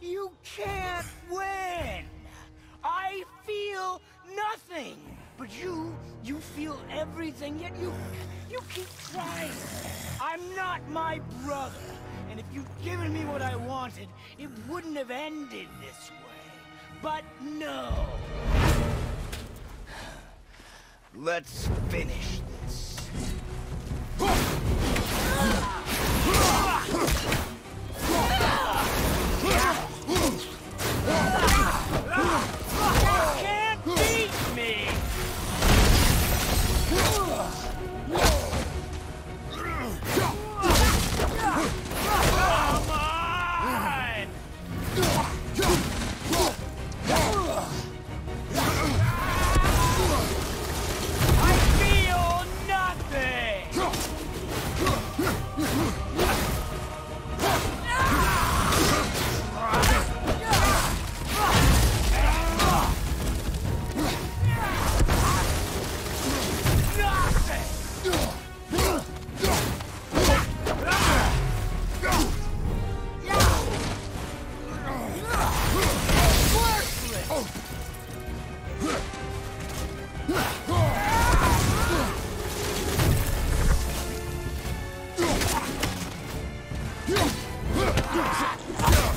You can't win! I feel nothing! But you, you feel everything, yet you, you keep trying. I'm not my brother, and if you'd given me what I wanted, it wouldn't have ended this way. But no! Let's finish Yeah.